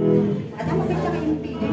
At ang maganda kayong pili